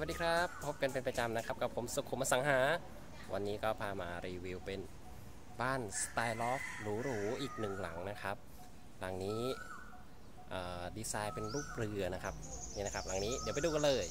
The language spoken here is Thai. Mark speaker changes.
Speaker 1: วัสดีครับ พบกันเป็นประจำนะครับ กับผมสุขุมสังหา วันนี้ก็พามารีวิวเป็นบ้านสไตล์ลอฟหรูๆอีกหนึ่งหลังนะครับ หลังนี้ดีไซน์เป็นรูปเรือนะครับนี่นะครับ หลังนี้เดี๋ยวไปดูกันเลย